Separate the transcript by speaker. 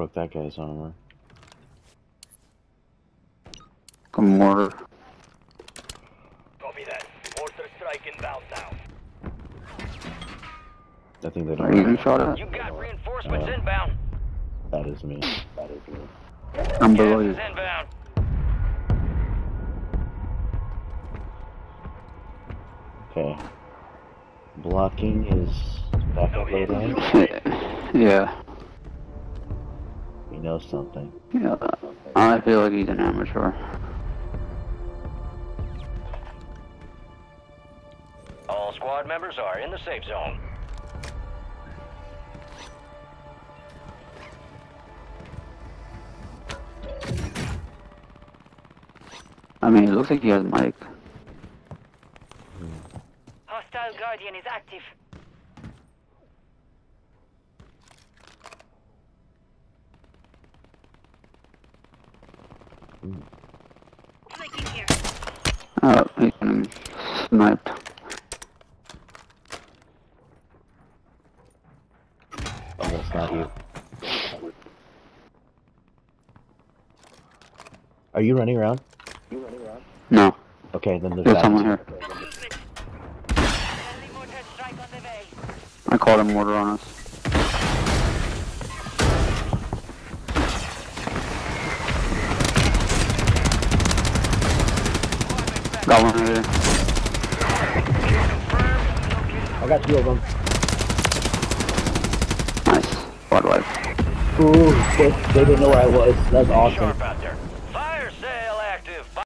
Speaker 1: broke that guy's armor.
Speaker 2: Come mortar.
Speaker 3: Copy that. Mortar strike inbound now.
Speaker 1: I think they
Speaker 2: Are you
Speaker 1: don't.
Speaker 2: getting shot at?
Speaker 3: You got reinforcements
Speaker 1: Uh,
Speaker 3: inbound.
Speaker 1: That is me. That is me.
Speaker 2: I'm below
Speaker 3: Gas
Speaker 2: you.
Speaker 3: is inbound.
Speaker 1: Okay. Blocking is back up low down.
Speaker 2: yeah.
Speaker 1: We know something.
Speaker 2: Yeah. I feel like he's an amateur.
Speaker 3: All squad members are in the safe zone.
Speaker 2: I mean, it looks like he has mic. Hmm.
Speaker 4: Hostile Guardian is active.
Speaker 2: Oh, he's getting sniped.
Speaker 1: Oh, that's not you. Are you running around?
Speaker 2: No,
Speaker 1: Okay, then there's
Speaker 2: there's someone here.
Speaker 4: Movement. Friendly mortar strike on the way.
Speaker 2: I called a mortar on us. Got one here.
Speaker 1: I got two of them.
Speaker 2: Nice. Squad wipe.
Speaker 1: Ooh, they, they didn't know where I was. That's awesome.
Speaker 3: Sharp out there.